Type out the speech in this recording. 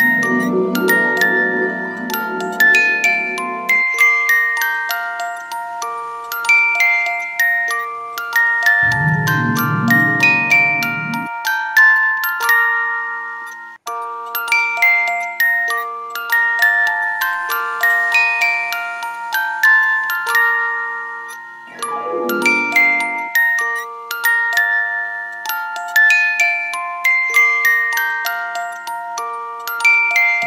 thank you